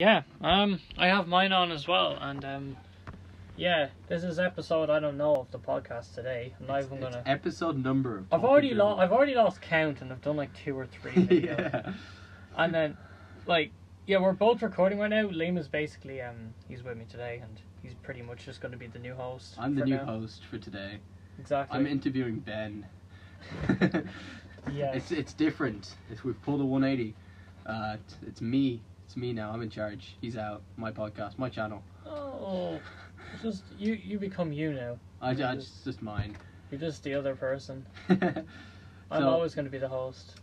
Yeah, um, I have mine on as well, and um, yeah, this is episode I don't know of the podcast today. I'm not even gonna. episode number. of I've already lost. I've already lost count, and I've done like two or three. Yeah. And then, like, yeah, we're both recording right now. Liam is basically um, he's with me today, and he's pretty much just going to be the new host. I'm the new now. host for today. Exactly. I'm interviewing Ben. Yeah. It's it's different. It's, we've pulled a 180. Uh, it's, it's me. It's me now. I'm in charge. He's out. My podcast. My channel. Oh, it's just you. You become you now. I, I Yes. just it's just mine. You're just the other person. so, I'm always going to be the host.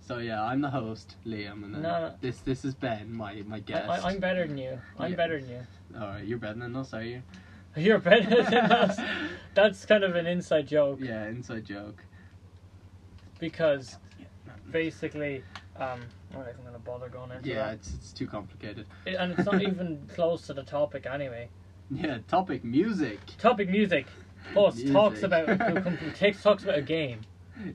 so yeah, I'm the host, Liam, and then no. this this is Ben, my my I, guest. I, I'm better than you. I'm Yeah. better than you. All right, you're better than us, are you? You're better than us. That's kind of an inside joke Yeah, inside joke. because basically, um, I'm not even gonna bother going into Yeah, that. it's it's too complicated. It- and it's not even close to the topic anyway. Yeah, topic music. Topic music. Us Music. talks about takes talks about a game.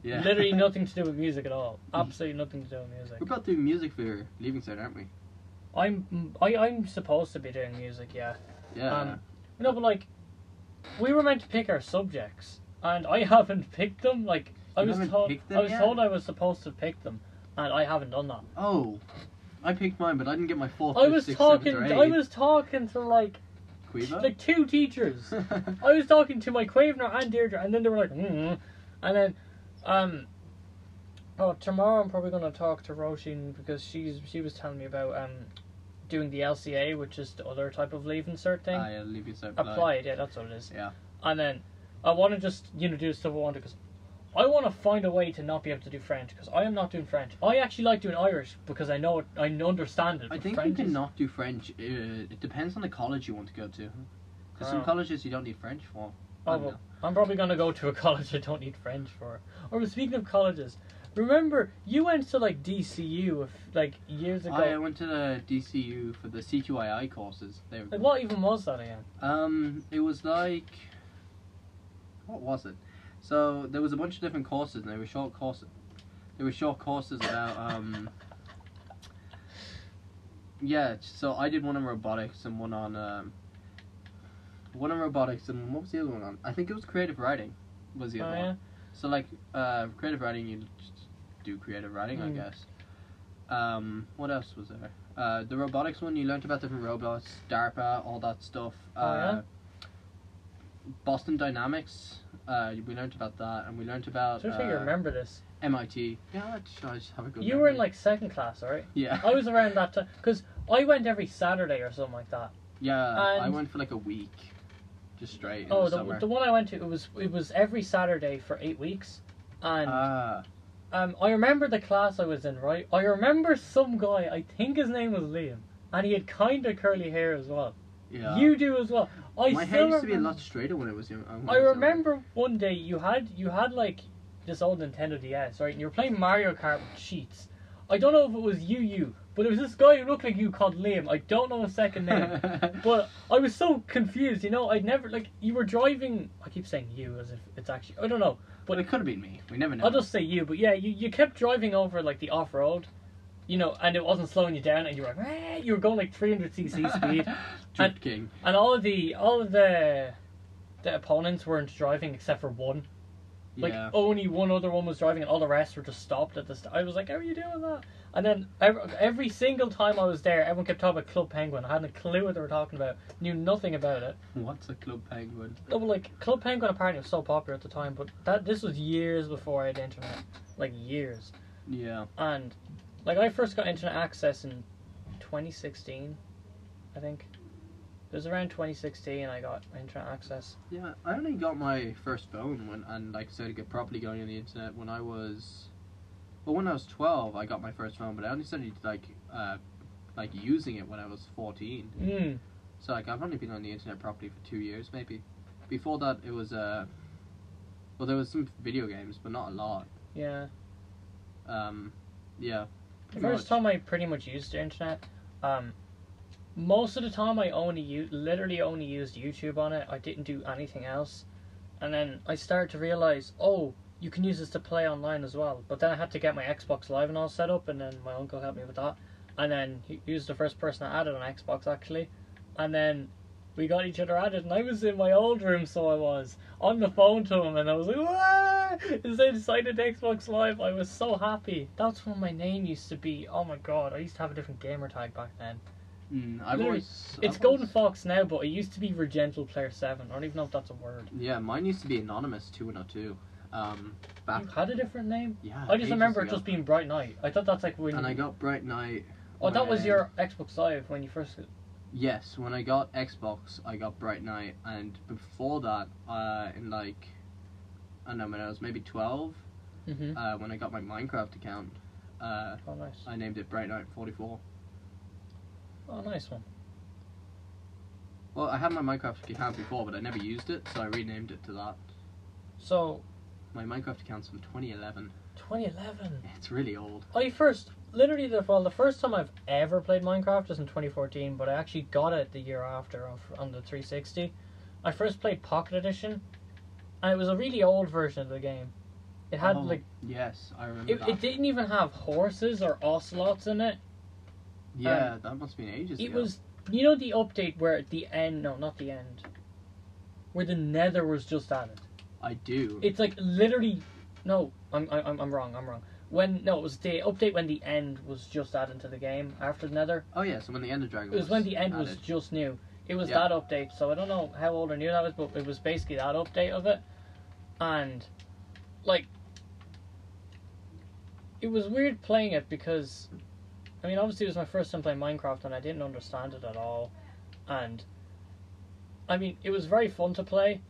Yeah. Literally nothing to do with music at all. Absolutely nothing to do with music. We're about doing music for Leaving Cert, aren't we? I'm I, I'm supposed to be doing music, yeah. Yeah. Um, No, but like, we were meant to pick our subjects, and I haven't picked them. Like, I was told I was yet? told I was supposed to pick them, and I haven't done that. oh, I picked mine, but I didn't get my fourth, I was sixth, talking. seventh, or I eighth. was talking to like Quiva? like two teachers. I was talking to my Quavener and Deirdre, and then they were like, mm and then, um, oh, tomorrow I'm probably gonna talk to Roisin because she's she was telling me about um, doing the LCA, which is the other type of Leaving Cert thing. Ah, yeah, Leaving Cert. Applied, yeah, that's what it is. Yeah. And then I want to just you know do stuff I want to because I want to find a way to not be able to do French because I am not doing French. I actually like doing Irish because I know it, I understand it. I think French you is- cannot do French. Uh, it depends on the college you want to go to. Because some Oh. colleges you don't need French for. Oh, well, I'm probably gonna go to a college I don't need French for. Or speaking of colleges, remember you went to like DCU if, like years ago. I, I went to the DCU for the CTYI courses. They were like what even was that again? Um, it was like, what was it? So there was a bunch of different courses, and they were short courses. They were short courses about um. Yeah, so I did one on robotics and one on um. One on robotics and what was the other one on? I think it was creative writing. Was the Oh other yeah. one? So like uh, creative writing, you just do creative writing, I Mm. guess. Um, what else was there? Uh, the robotics one, you learned about different robots, DARPA, all that stuff. Oh, uh, Boston Dynamics, uh, we learned about that, and we learned about So think you uh, remember this. MIT. Yeah, I just, I just have a good. You were in like second class, right? yeah, I was around that time because I went every Saturday or something like that. yeah. I went for like a week, just straight. In Oh, the, the, the one I went to it was it was every Saturday for eight weeks, and Ah, um I remember the class I was in. Right, I remember some guy. I think his name was Liam, and he had kind of curly hair as well. Yeah. You do as well. I My still hair used to be a remember- lot straighter when I was young. when I was younger. remember one day you had you had like this old Nintendo DS, right? And you were playing Mario Kart with cheats. I don't know if it was you, you, but it was this guy who looked like you called Liam. I don't know his second name, but I was so confused. You know, I'd never like you were driving. I keep saying you as if it's actually I don't know. but it could have been me. We never know. I'll just say you, but yeah, you, you kept driving over like the off road, you know, and it wasn't slowing you down, and you were like, "Wah," you were going like 300 cc speed, Drift King. and all of the all of the the opponents weren't driving except for one. Like yeah. only one other one was driving, and all the rest were just stopped at the. St- I was like, "How are you doing that?" And then every, every single time I was there, everyone kept talking about Club Penguin. I hadn't a clue what they were talking about. Knew nothing about it. What's a club penguin? No, but like Club Penguin apparently was so popular at the time, but that this was years before I had internet, like years. Yeah. And like I first got internet access in 2016, I think. It was around 2016 I got internet access. Yeah, I only got my first phone when and like started get properly going on the internet when I was well when I was twelve I got my first phone but I only started like uh like using it when I was fourteen. Mm. So like I've only been on the internet properly for two years maybe. Before that it was uh well there was some video games but not a lot. Yeah. Um yeah. The first much. time I pretty much used the internet, um, most of the time I only u- literally only used YouTube on it. I didn't do anything else, and then I started to realize, oh, you can use this to play online as well. But then I had to get my Xbox Live and all set up, and then my uncle helped me with that. and then he, he was the first person I added on Xbox actually, and then we got each other added, and I was in my old room, so I was on the phone to him, and I was like, "Wah!" As I decided Xbox Live, I was so happy. That's when my name used to be. Oh my god, I used to have a different gamer tag back then. Mm, I've Literally, always. It's I've Golden always- Fox now, but it used to be Regental Player Seven. I don't even know if that's a word. Yeah, mine used to be anonymous two and. Um, back. You had a different name. Yeah. I just remember it ago. just being Bright Knight. I thought that's like when. And you- I got Bright Knight. oh, that was your Xbox Live when you first. Yes, when I got Xbox, I got Bright Knight, and before that, uh, in like, I don't know, when I was maybe twelve, Mm-hmm. uh, when I got my Minecraft account, uh, Oh, nice. I named it Bright Knight Forty Four. Oh, nice one. Well, I had my Minecraft account before, but I never used it, so I renamed it to that. So, My Minecraft account's from 2011. 2011. It's really old. I first, literally, the well, the first time I've ever played Minecraft was in 2014, but I actually got it the year after on, on the 360. I first played Pocket Edition, and it was a really old version of the game. It had Oh, like yes, I remember it, it didn't even have horses or ocelots in it. yeah, um, that must have been ages ago. It ago. was you know the update where at the end, no, not the end, where the Nether was just added. I do. It's like literally, no, I'm I'm I'm wrong. I'm wrong. When no, it was the update when the end was just added to the game after the Nether. oh yeah, so when the Ender Dragon It was when the end added. was just new. It was Yeah. that update, so I don't know how old or new that was, but it was basically that update of it, and like it was weird playing it because, I mean, obviously it was my first time playing Minecraft and I didn't understand it at all, and I mean it was very fun to play,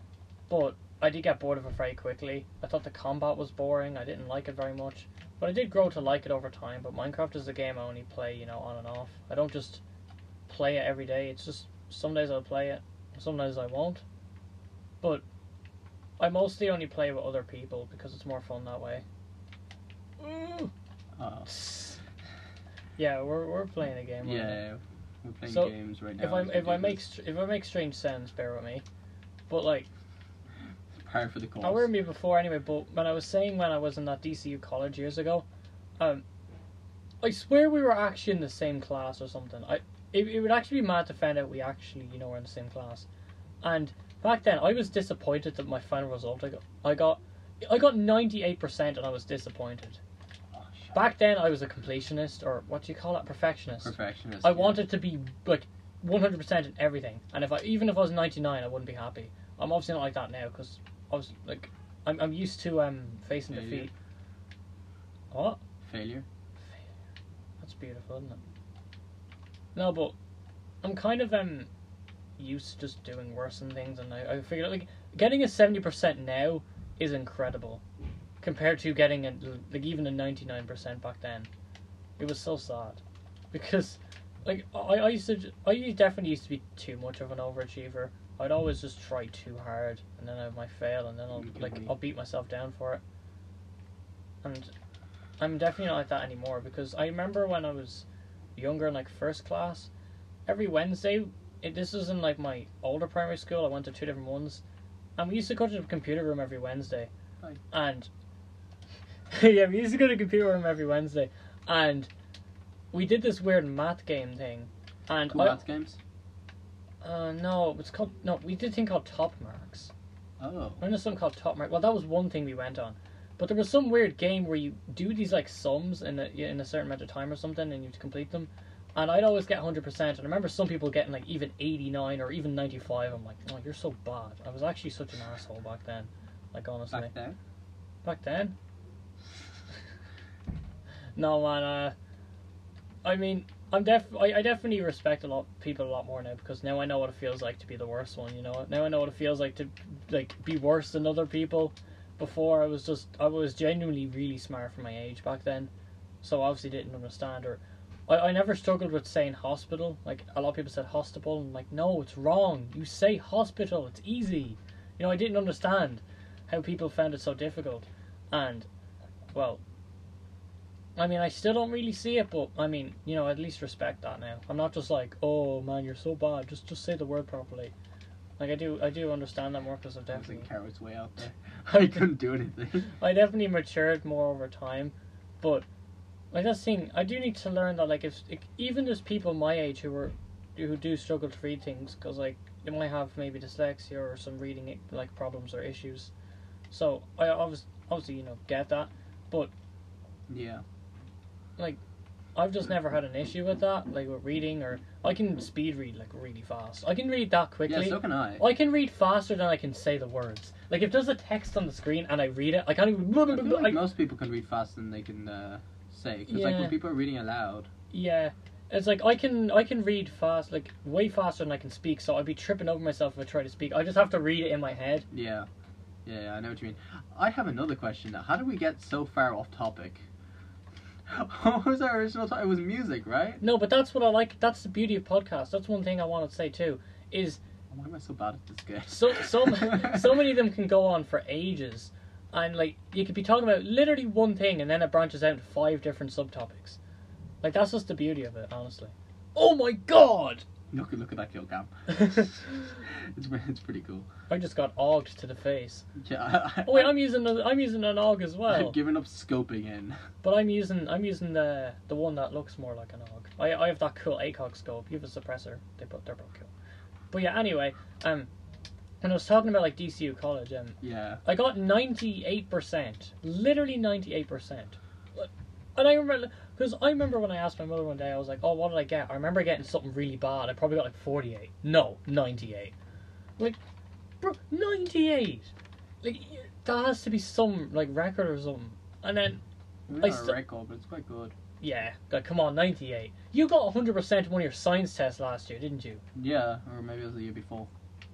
but I did get bored of it very quickly. I thought the combat was boring. I didn't like it very much. But I did grow to like it over time. But Minecraft is a game I only play, you know, on and off. I don't just play it every day. It's just some days I'll play it, some days I won't. But I mostly only play with other people because it's more fun that way. Ooh. Oh. Yeah, we're we're playing a game. right now. Yeah, we're playing So, games right now. If I if I make this. str- if I make strange sounds, bear with me. But like par for the course. I heard me before anyway, but when I was saying when I was in that DCU college years ago, um, I swear we were actually in the same class or something. I it, it would actually be mad to find out we actually you know were in the same class, and back then I was disappointed that my final result I got I got I got ninety eight percent and I was disappointed. Oh, Back then I was a completionist or what do you call it perfectionist. Perfectionist. I yeah. wanted to be like 100% in everything, and if I even if I was 99, I wouldn't be happy. I'm obviously not like that now because I was like, I'm I'm used to um facing Failure. defeat. What? failure. That's beautiful, isn't it? No, but I'm kind of um used to just doing worse and things, and I, I figured like getting a 70% now is incredible compared to getting a, like even a 99% back then. It was so sad because like I, I used to I used- definitely used to be too much of an overachiever. I'd always just try too hard, and then I might fail, and then I'll like I'll beat myself down for it. And I'm definitely not like that anymore because I remember when I was younger in like first class, every Wednesday. It, this was in like my older primary school. I went to two different ones, and we used to go to the computer room every Wednesday. Hi. And yeah, we used to go to the computer room every Wednesday, and we did this weird math game thing. And Cool I, math games. uh, no, it's called no. We did a thing called Top Marks. Oh. I know something called Top Mark. Well, that was one thing we went on, but there was some weird game where you do these like sums in a in a certain amount of time or something, and you have to complete them. And I'd always get hundred percent. And I remember some people getting like even eighty nine or even ninety five. I'm like, oh, you're so bad. I was actually such an asshole back then. Like honestly, Back then. back then. no man, uh, I mean, I'm def I, I definitely respect a lot people a lot more now because now I know what it feels like to be the worst one. You know, now I know what it feels like to like be worse than other people. Before I was just I was genuinely really smart for my age back then, so obviously didn't understand or. I, I never struggled with saying hospital. Like a lot of people said hospital, and I'm like, no, it's wrong. You say hospital. It's easy. You know, I didn't understand how people found it so difficult, and well, I mean, I still don't really see it, but I mean, you know, at least respect that now. I'm not just like, oh man, you're so bad. Just just say the word properly. Like I do, I do understand that more because I've definitely, like carrots way out there. I couldn't do anything. I definitely matured more over time, but like that's the thing. I do need to learn that like if, if even there's people my age who are who do struggle to read things because like they might have maybe dyslexia or some reading like problems or issues. So I obviously obviously you know get that, but Yeah. I've just never had an issue with that like with reading or I can speed read like really fast. I can read that quickly. Yeah, so can I. I can read faster than I can say the words. Like if there's a text on the screen and I read it, I can't even. I feel like I- most people can read faster than they can uh, say. Because like Yeah. when people are reading aloud, Yeah, it's like I can I can read fast, like way faster than I can speak. So I'd be tripping over myself if I try to speak. I just have to read it in my head. yeah. Yeah, yeah, I know what you mean. I have another question. Now. How do we get so far off topic? what was our original topic? It was music, right? No, but that's what I like. That's the beauty of podcasts. That's one thing I want to say too. Is Why am I so bad at this game? so so so many of them can go on for ages, and like you could be talking about literally one thing, and then it branches out to five different subtopics. Like that's just the beauty of it, honestly. Oh my god! Look, look at that kill cam. it's it's pretty cool. I just got ogged to the face. Yeah. I, Oh wait, I'm using a, I'm using an AUG as well. I've given up scoping in. But I'm using I'm using the the one that looks more like an AUG. I I have that cool ACOG scope. You have a suppressor. They put they're both cool. But yeah, anyway, um, when I was talking about like DCU College, um, Yeah. I got ninety eight percent, literally ninety eight percent. And I remember because I remember when I asked my mother one day, I was like, "Oh, what did I get?" I remember getting something really bad. I probably got like forty eight. No, ninety eight. Like, bro, ninety eight. Like that has to be some like record or something. And then It's I not st- a record, but it's quite good. yeah, like, come on, 98. You got 100% in one of your science tests last year, didn't you? Yeah, or maybe it was the year before.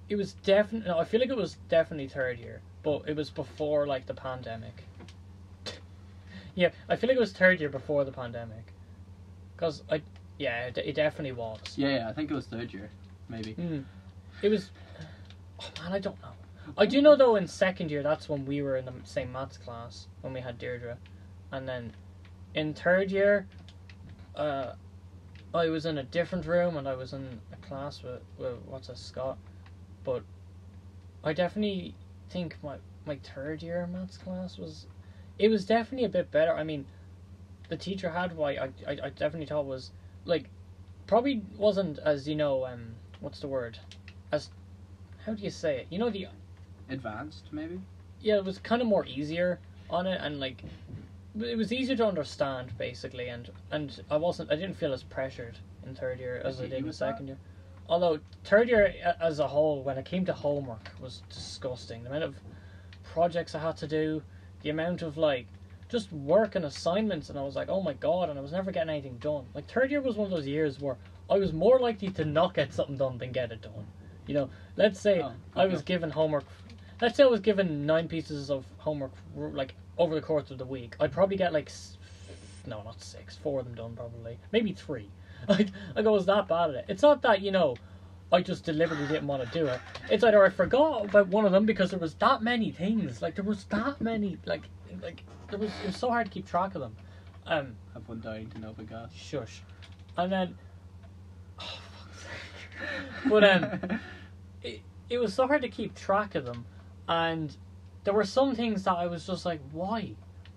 It was definitely, no, I feel like it was definitely third year, but it was before, like, the pandemic. Yeah, I feel like it was third year before the pandemic. Because, I, yeah, it, it definitely was. Yeah, yeah, I think it was third year, maybe. Mm. It was, oh man, I don't know. I do know, though, in second year, that's when we were in the same maths class, when we had Deirdre. And then in third year, uh, I was in a different room and I was in a class with, with what's a Scott, but I definitely think my my third year maths class was, it was definitely a bit better. I mean, the teacher had what I I, I definitely thought was like, probably wasn't as you know um what's the word, as how do you say it? You know the Advanced, maybe? yeah, it was kind of more easier on it, and like it was easier to understand basically, and and I wasn't, I didn't feel as pressured in third year as I Okay, did in with that? second year. Although third year as a whole, when it came to homework, was disgusting. The amount of projects I had to do, the amount of like just work and assignments, and I was like, oh my god, and I was never getting anything done. Like third year was one of those years where I was more likely to not get something done than get it done. You know, let's say Oh, I was given homework. Let's say I was given nine pieces of homework like over the course of the week. I'd probably get like no, not six, four of them done probably, maybe three. Like like I was that bad at it. It's not that you know. I just deliberately didn't want to do it. It's either I forgot about one of them because there was that many things. Like there was that many. Like like there was. It was so hard to keep track of them. Um, Have fun dying to Nova Gas. shush. And then. Oh, fuck's sake. but um, it, it was so hard to keep track of them and there were some things that i was just like why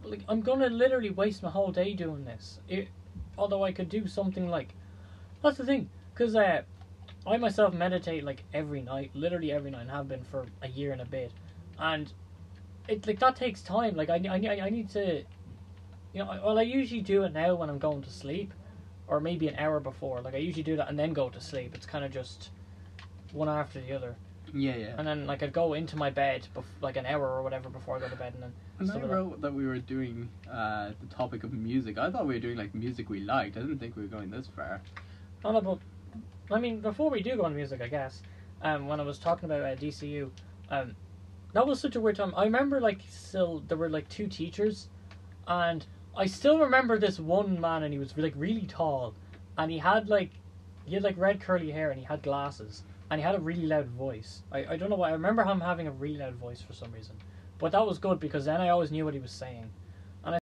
like i'm gonna literally waste my whole day doing this it, although i could do something like that's the thing because uh, i myself meditate like every night literally every night and have been for a year and a bit and it like that takes time like i, I, I need to you know well i usually do it now when i'm going to sleep or maybe an hour before like i usually do that and then go to sleep it's kind of just one after the other yeah, yeah. and then like I'd go into my bed bef- like an hour or whatever before I go to bed, and then When I like that. that we were doing uh, the topic of music, I thought we were doing like music we liked. I didn't think we were going this far. Oh no, but I mean before we do go on music, I guess um, when I was talking about uh, DCU, um, that was such a weird time. I remember like still there were like two teachers, and I still remember this one man, and he was like really tall, and he had like he had like red curly hair, and he had glasses, and he had a really loud voice. I, I don't know why. I remember him having a really loud voice for some reason, but that was good because then I always knew what he was saying.